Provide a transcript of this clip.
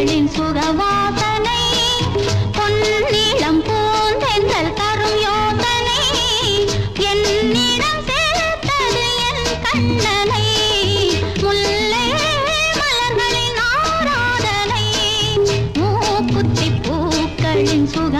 தமிழின் சுகவாசனை பொன்னிலம் பூந்தெந்தல் தரும் யோசனை என்னிடம் சேர்த்தது என் கண்ணனை. முல்லை சுக